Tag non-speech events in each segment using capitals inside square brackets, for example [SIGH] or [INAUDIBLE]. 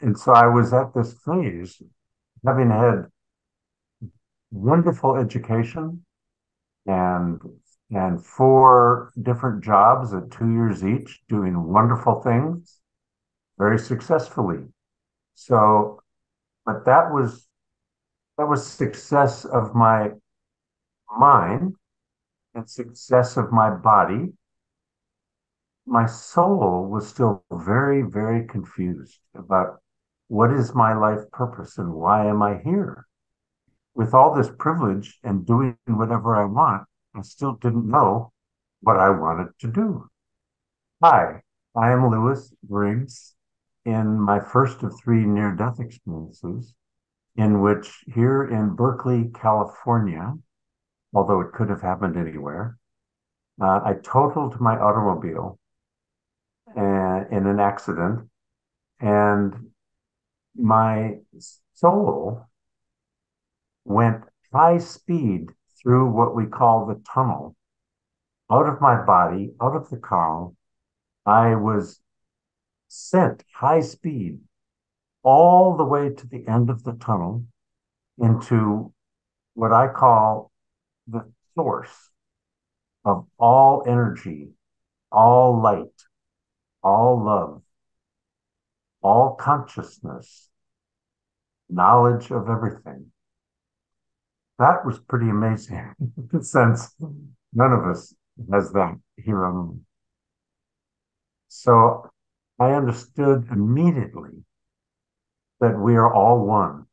and so I was at this phase, having had wonderful education and and four different jobs at two years each, doing wonderful things very successfully. So, but that was that was success of my mind and success of my body. My soul was still very, very confused about what is my life purpose and why am I here? With all this privilege and doing whatever I want, I still didn't know what I wanted to do. Hi, I am Lewis Griggs in my first of three near death experiences, in which here in Berkeley, California, although it could have happened anywhere, uh, I totaled my automobile uh, in an accident, and my soul went high speed through what we call the tunnel out of my body, out of the car. I was sent high speed all the way to the end of the tunnel into what I call the source of all energy, all light, all love, all consciousness, knowledge of everything. That was pretty amazing. [LAUGHS] Since none of us has that here on. So I understood immediately that we are all one.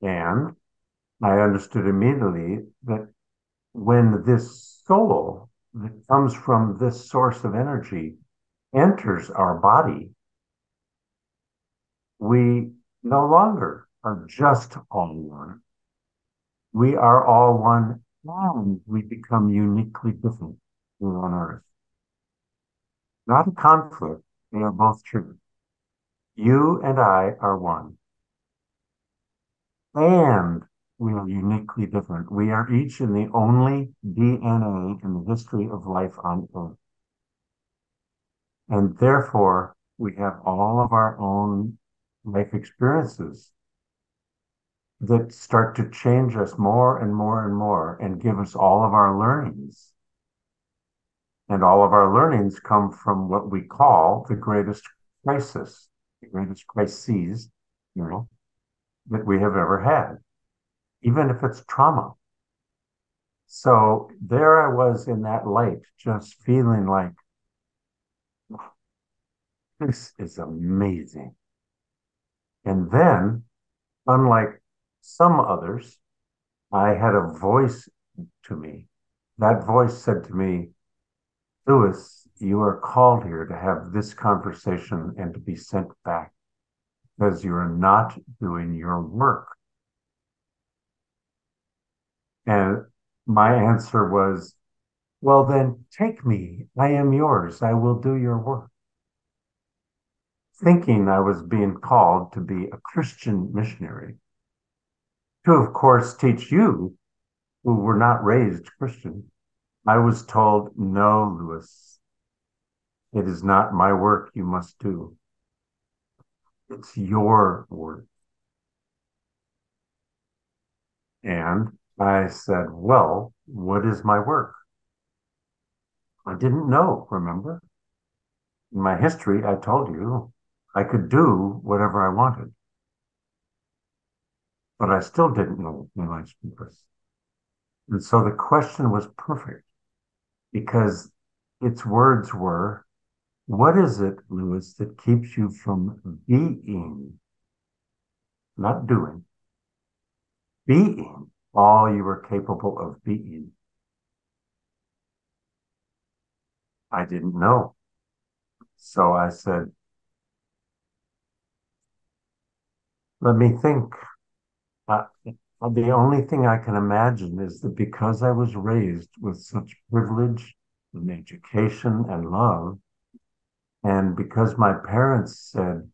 And I understood immediately that when this soul that comes from this source of energy enters our body, we no longer are just all one. We are all one and we become uniquely different here on earth. Not a conflict, they are both true. You and I are one. And we are uniquely different. We are each in the only DNA in the history of life on Earth. And therefore, we have all of our own life experiences that start to change us more and more and more and give us all of our learnings. And all of our learnings come from what we call the greatest crisis, the greatest crises, you know, that we have ever had, even if it's trauma. So there I was in that light, just feeling like, this is amazing. And then, unlike some others, I had a voice to me. That voice said to me, Lewis, you are called here to have this conversation and to be sent back because you are not doing your work. And my answer was, well, then take me. I am yours. I will do your work. Thinking I was being called to be a Christian missionary to, of course, teach you who were not raised Christian. I was told, no, Lewis, it is not my work you must do. It's your work. And I said, well, what is my work? I didn't know, remember? In my history, I told you I could do whatever I wanted but I still didn't know my life's purpose. And so the question was perfect because its words were, What is it, Lewis, that keeps you from being, not doing, being all you are capable of being? I didn't know. So I said, Let me think uh, the only thing I can imagine is that because I was raised with such privilege and education and love, and because my parents said,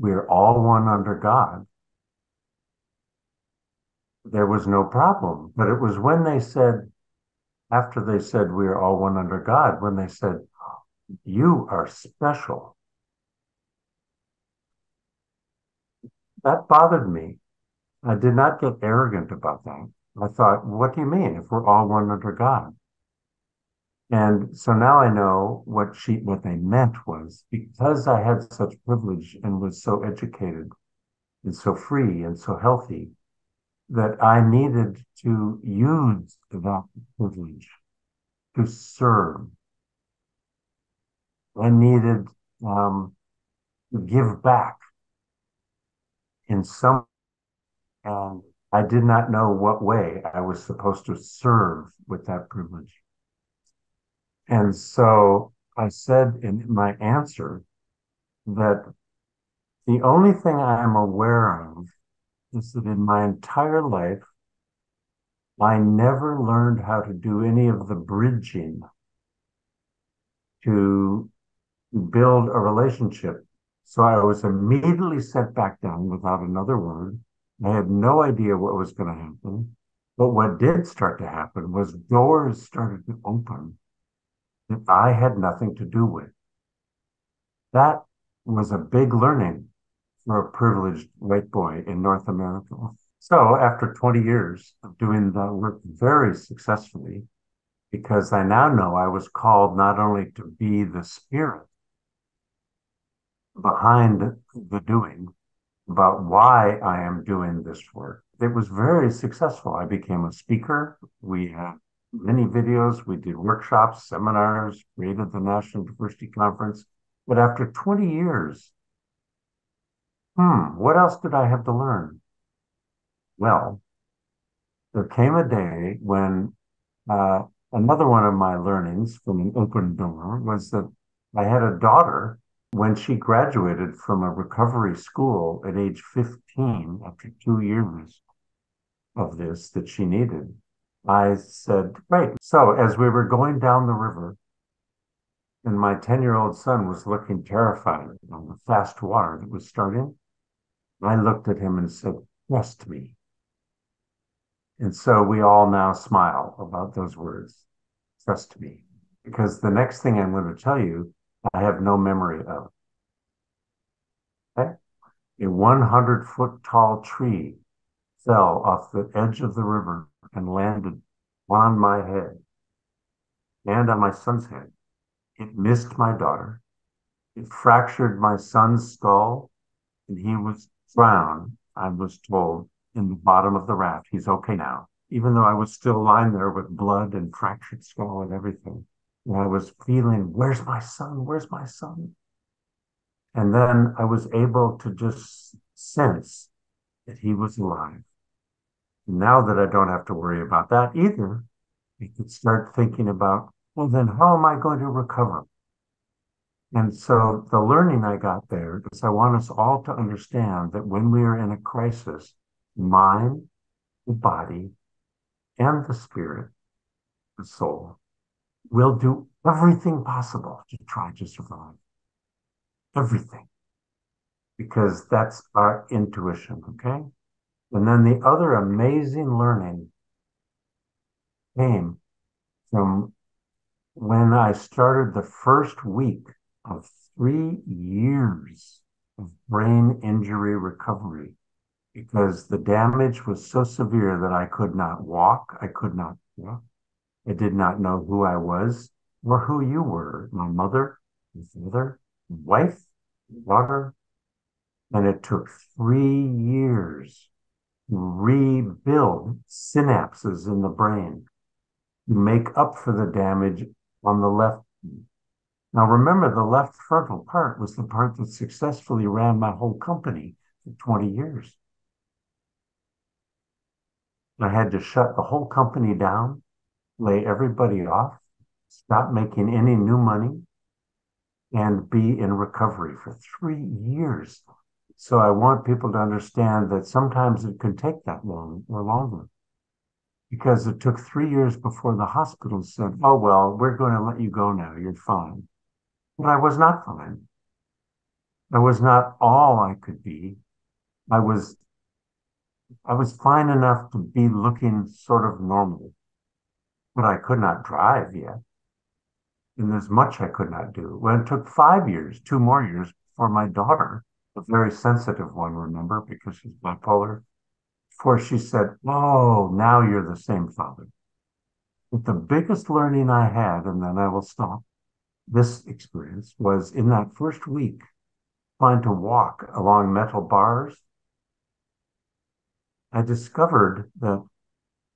we're all one under God, there was no problem. But it was when they said, after they said, we're all one under God, when they said, you are special. That bothered me. I did not get arrogant about that. I thought, what do you mean if we're all one under God? And so now I know what she what they meant was because I had such privilege and was so educated and so free and so healthy that I needed to use that privilege to serve. I needed um, to give back in some, and I did not know what way I was supposed to serve with that privilege. And so I said in my answer that the only thing I am aware of is that in my entire life, I never learned how to do any of the bridging to build a relationship. So I was immediately set back down without another word. I had no idea what was going to happen. But what did start to happen was doors started to open that I had nothing to do with. That was a big learning for a privileged white boy in North America. So after 20 years of doing the work very successfully, because I now know I was called not only to be the spirit behind the doing, about why I am doing this work. It was very successful. I became a speaker. We had many videos. We did workshops, seminars, created the National Diversity Conference. But after 20 years, hmm, what else did I have to learn? Well, there came a day when uh, another one of my learnings from an open door was that I had a daughter when she graduated from a recovery school at age 15 after two years of this that she needed I said, Right. So as we were going down the river, and my 10 year old son was looking terrified on the fast water that was starting, I looked at him and said, Trust me. And so we all now smile about those words, trust me, because the next thing I'm going to tell you, I have no memory of. Okay? A 100 foot tall tree fell off the edge of the river and landed on my head and on my son's head. It missed my daughter. It fractured my son's skull, and he was drowned, I was told, in the bottom of the raft. He's okay now, even though I was still lying there with blood and fractured skull and everything. I was feeling, where's my son? Where's my son? And then I was able to just sense that he was alive. Now that I don't have to worry about that either, I could start thinking about, well, then how am I going to recover? And so the learning I got there is I want us all to understand that when we are in a crisis, mind, the body, and the spirit, the soul, will do everything possible to try to survive. Everything. Because that's our intuition, okay? And then the other amazing learning came from when I started the first week of three years of brain injury recovery because the damage was so severe that I could not walk. I could not walk. I did not know who I was or who you were, my mother, my father, wife, daughter. And it took three years to rebuild synapses in the brain to make up for the damage on the left. Now, remember, the left frontal part was the part that successfully ran my whole company for 20 years. I had to shut the whole company down, lay everybody off, stop making any new money, and be in recovery for three years. So I want people to understand that sometimes it can take that long or longer because it took three years before the hospital said, oh, well, we're going to let you go now. You're fine. But I was not fine. I was not all I could be. I was, I was fine enough to be looking sort of normal, but I could not drive yet. And there's much I could not do. Well, it took five years, two more years for my daughter a very sensitive one, remember, because she's bipolar. Before she said, Oh, now you're the same father. But the biggest learning I had, and then I will stop this experience, was in that first week, trying to walk along metal bars. I discovered that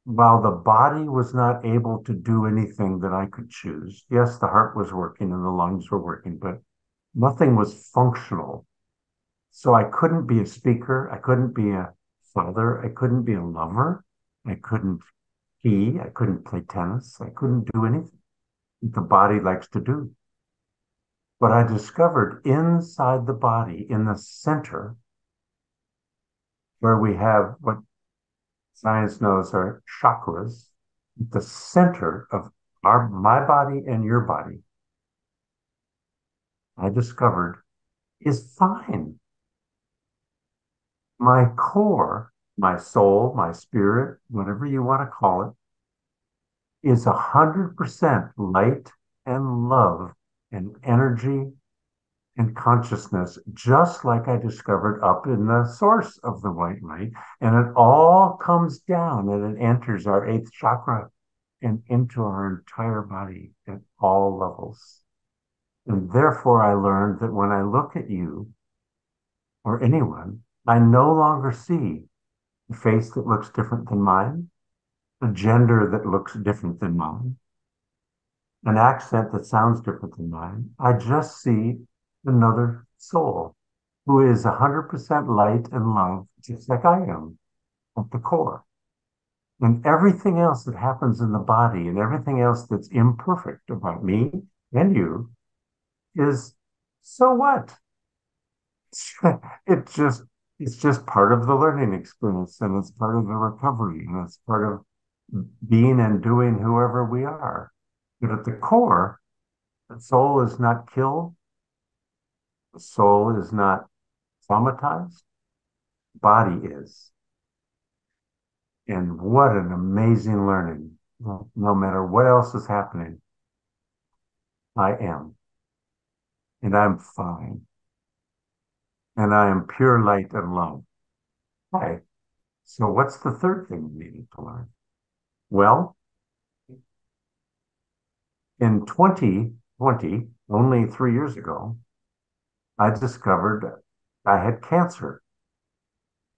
while the body was not able to do anything that I could choose, yes, the heart was working and the lungs were working, but nothing was functional. So I couldn't be a speaker. I couldn't be a father. I couldn't be a lover. I couldn't ski. I couldn't play tennis. I couldn't do anything the body likes to do. But I discovered inside the body, in the center, where we have what science knows are chakras, the center of our my body and your body, I discovered is fine. My core, my soul, my spirit, whatever you want to call it, is a hundred percent light and love and energy and consciousness, just like I discovered up in the source of the white light. And it all comes down and it enters our eighth chakra and into our entire body at all levels. And therefore, I learned that when I look at you or anyone, I no longer see a face that looks different than mine, a gender that looks different than mine, an accent that sounds different than mine. I just see another soul who is 100% light and love, just like I am at the core. And everything else that happens in the body and everything else that's imperfect about me and you is so what? [LAUGHS] it just it's just part of the learning experience and it's part of the recovery and it's part of being and doing whoever we are. But at the core, the soul is not killed, soul is not traumatized, body is. And what an amazing learning. No matter what else is happening, I am. And I'm fine. And I am pure light and love. Okay. So what's the third thing we needed to learn? Well, in 2020, only three years ago, I discovered I had cancer.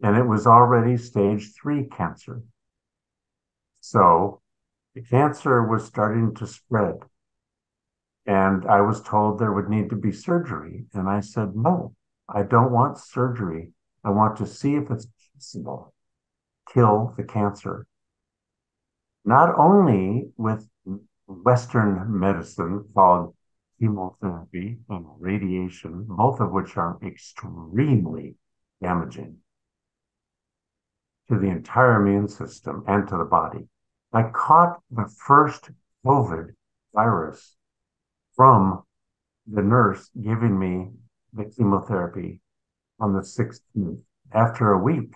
And it was already stage three cancer. So the cancer was starting to spread. And I was told there would need to be surgery. And I said, no, I don't want surgery. I want to see if it's possible kill the cancer. Not only with Western medicine called chemotherapy and radiation, both of which are extremely damaging to the entire immune system and to the body. I caught the first COVID virus from the nurse giving me the chemotherapy on the 16th after a week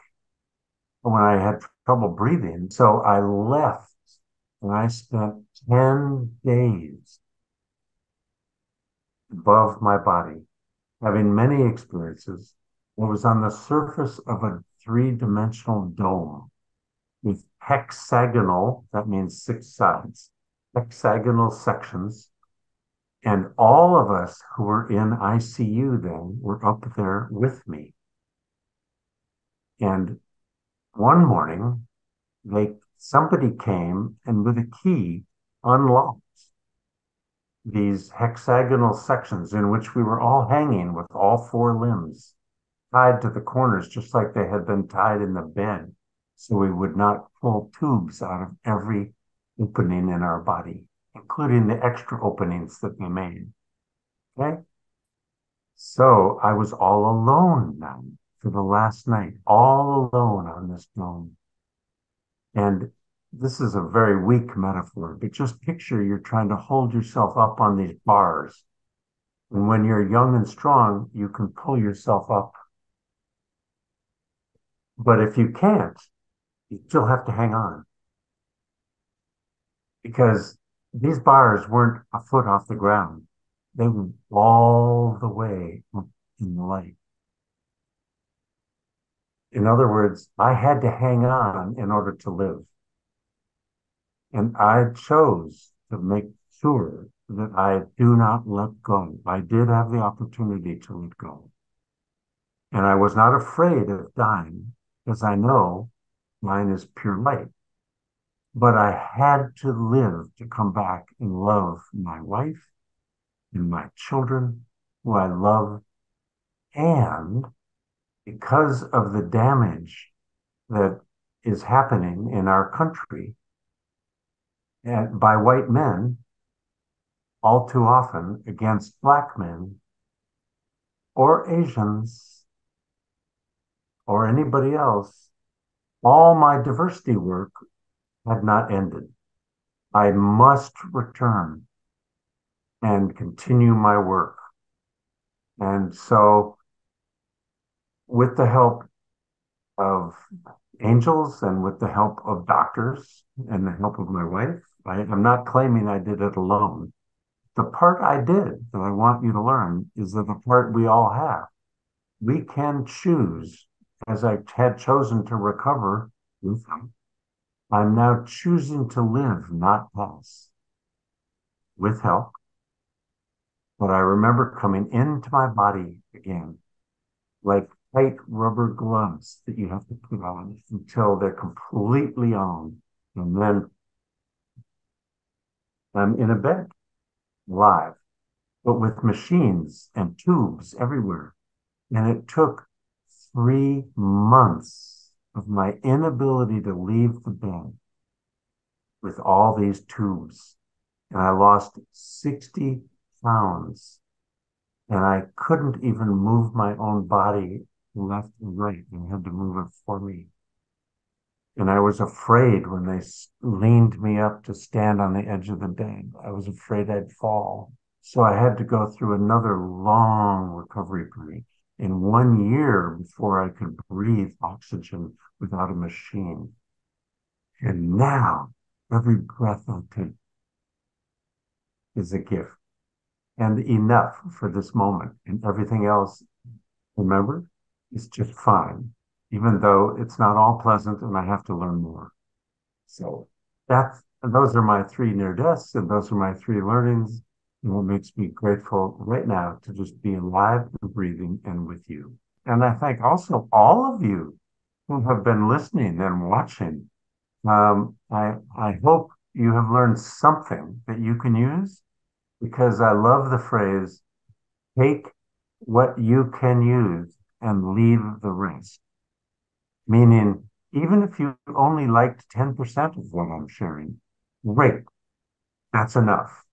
when I had trouble breathing. So I left and I spent 10 days above my body, having many experiences. It was on the surface of a three dimensional dome with hexagonal, that means six sides, hexagonal sections. And all of us who were in ICU then were up there with me. And one morning, they somebody came and with a key unlocked these hexagonal sections in which we were all hanging with all four limbs tied to the corners, just like they had been tied in the bed, so we would not pull tubes out of every opening in our body, including the extra openings that they made. Okay? So I was all alone now for the last night, all alone on this dome. And this is a very weak metaphor, but just picture you're trying to hold yourself up on these bars. And when you're young and strong, you can pull yourself up. But if you can't, you still have to hang on. Because these bars weren't a foot off the ground. They went all the way in the light. In other words, I had to hang on in order to live. And I chose to make sure that I do not let go. I did have the opportunity to let go. And I was not afraid of dying because I know mine is pure light. But I had to live to come back and love my wife and my children who I love. And because of the damage that is happening in our country and by white men, all too often against black men or Asians or anybody else, all my diversity work had not ended. I must return and continue my work. And so, with the help of angels and with the help of doctors and the help of my wife, I, am not claiming I did it alone. The part I did that I want you to learn is that the part we all have. We can choose, as I had chosen to recover. I'm now choosing to live, not pass, with help. But I remember coming into my body again, like tight rubber gloves that you have to put on until they're completely on. And then I'm in a bed, live, but with machines and tubes everywhere. And it took three months of my inability to leave the bed with all these tubes. And I lost 60 pounds. And I couldn't even move my own body left and right. and had to move it for me. And I was afraid when they leaned me up to stand on the edge of the bed. I was afraid I'd fall. So I had to go through another long recovery period in one year before I could breathe oxygen without a machine. And now every breath I take is a gift and enough for this moment. And everything else, remember, is just fine, even though it's not all pleasant and I have to learn more. So that's those are my three near deaths, and those are my three learnings. And what makes me grateful right now to just be alive and breathing and with you. And I thank also all of you who have been listening and watching. Um, I I hope you have learned something that you can use because I love the phrase, take what you can use and leave the rest. Meaning, even if you only liked 10% of what I'm sharing, great. That's enough.